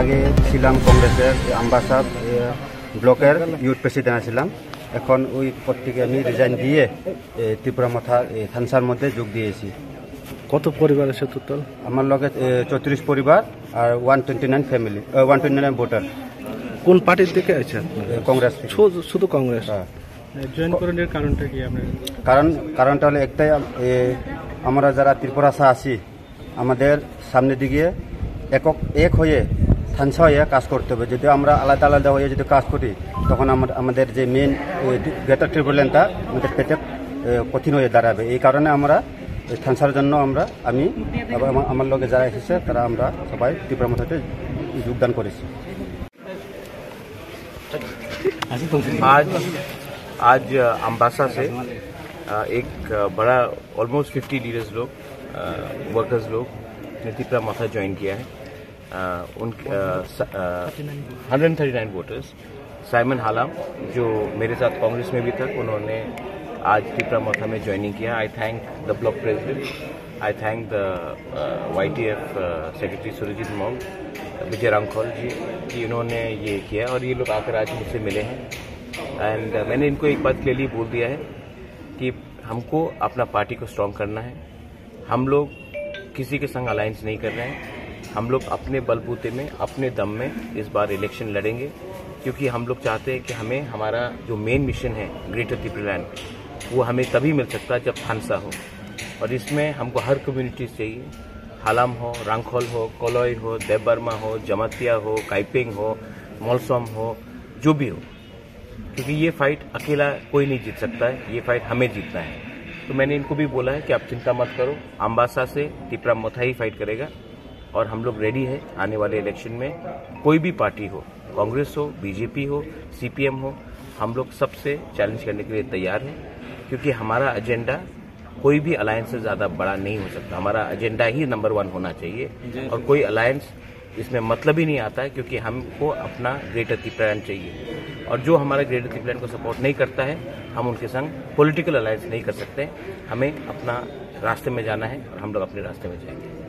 আগে ছিলাম কংগ্রেসের আম্বাসাদ ব্লকের ইউথ প্রেসিডেন্ট ছিলাম। এখন ওই পদ থেকে আমি রিজাইন দিয়ে ত্রিপুরা মাথা থানসার মধ্যে যোগ দিয়েছি। কত পরিবার আছে টোটাল? আমার লগে চৌত্রিশ পরিবার আর one twenty nine family one twenty nine voter. কোন পার্টির থেকে আছে কংগ্রেস শুধু শুধু কংগ্রেস? হ্যাঁ। জয়েন করানোর কারণটা কি কারণ কারণটা হলো একটাই আমরা যারা ত্রিপুরাসা আছি আমাদের সামনের দিকে একক এক হয়ে থানসা হয়ে কাজ করতে হবে যদি আমরা আলাদা আলাদা হয়ে যদি কাজ করি তখন আমরা আমাদের যে মেন গ্রেটার ট্রিপুলেনটা আমাদের পেটে এ, কঠিন হয়ে দাঁড়াবে এই কারণে আমরা এই থানসার জন্য আমরা আমি এবং আমার- আমার লগে যারা এসেছে তারা আমরা সবাই ত্রিপুরা মথাতে যোগদান করেছি आज आज अम्बासा से अ, एक अ, बड़ा ऑलमोस्ट 50 लीडर्स लोग वर्कर्स लोग ने त्रिपुरा माथा ज्वाइन किया है अ, उन hundred thirty nine voters Simon Halam जो मेरे साथ कांग्रेस में भी था उन्होंने आज त्रिपुरा माथा में ज्वाइनिंग किया। I thank the block president I thank the Y T F secretary Surjit Mong Vijay Ramkhol ji कि इन्होंने ये किया और ये लोग आकर आज मुझसे मिले हैं। एंड uh, मैंने इनको एक बात क्लियरली बोल दिया है कि हमको अपना पार्टी को स्ट्रांग करना है। हम लोग किसी के संग अलायंस नहीं कर रहे हैं। हम लोग अपने बलबूते में, अपने दम में इस बार इलेक्शन लड़ेंगे, क्योंकि हम लोग चाहते हैं कि हमें हमारा जो मेन मिशन है ग्रेटर त्रिपुरालैंड वो हमें तभी मिल सकता है जब थानसा हो। और इसमें हमको हर कम्युनिटीज चाहिए। हालाम हो रांखोल हो, कोलोई हो, देवबर्मा हो, जमतिया हो, काइपिंग हो, मोलसोम हो, जो भी हो। क्योंकि ये फाइट अकेला कोई नहीं जीत सकता है, ये फाइट हमें जीतना है। तो मैंने इनको भी बोला है कि आप चिंता मत करो अम्बासा से टिपरा मोथा ही फाइट करेगा। और हम लोग रेडी है आने वाले इलेक्शन में। कोई भी पार्टी हो कांग्रेस हो बीजेपी हो सीपीएम हो हम लोग सबसे चैलेंज करने के लिए तैयार हैं। क्योंकि हमारा एजेंडा कोई भी अलायंस से ज़्यादा बड़ा नहीं हो सकता। हमारा एजेंडा ही नंबर वन होना चाहिए। और कोई अलायंस इसमें मतलब ही नहीं आता है क्योंकि हमको अपना ग्रेटर की प्लान चाहिए। और जो हमारा ग्रेटर की प्लान को सपोर्ट नहीं करता है हम उनके संग पॉलिटिकल अलायंस नहीं कर सकते। हमें अपना रास्ते में जाना है और हम लोग अपने रास्ते में जाएँगे।